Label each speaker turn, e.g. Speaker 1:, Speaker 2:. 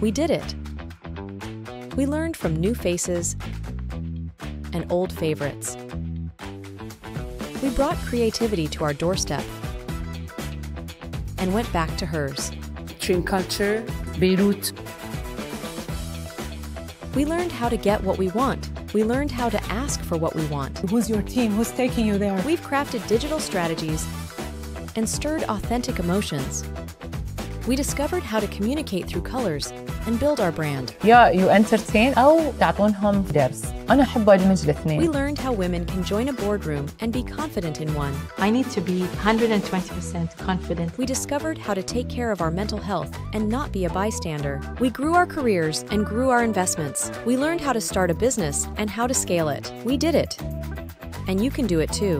Speaker 1: We did it. We learned from new faces and old favorites. We brought creativity to our doorstep and went back to hers.
Speaker 2: Dream culture,
Speaker 3: Beirut.
Speaker 1: We learned how to get what we want. We learned how to ask for what we want.
Speaker 4: Who's your team? Who's taking you there?
Speaker 1: We've crafted digital strategies and stirred authentic emotions We discovered how to communicate through colors and build our brand.
Speaker 3: يا يو انترتين او تعطونهم درس انا احب ادمج
Speaker 1: We
Speaker 3: الاثنين
Speaker 1: learned how women can join a boardroom and be confident in one.
Speaker 5: I need to be 120% confident.
Speaker 1: We discovered how to take care of our mental health and not be a bystander. We grew our careers and grew our investments. We learned how to start a business and how to scale it. We did it. And you can do it too.